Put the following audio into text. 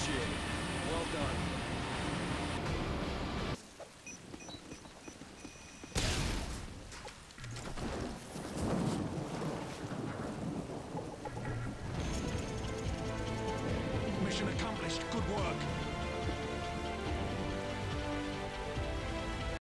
initiated. Well done. Mission accomplished. Good work.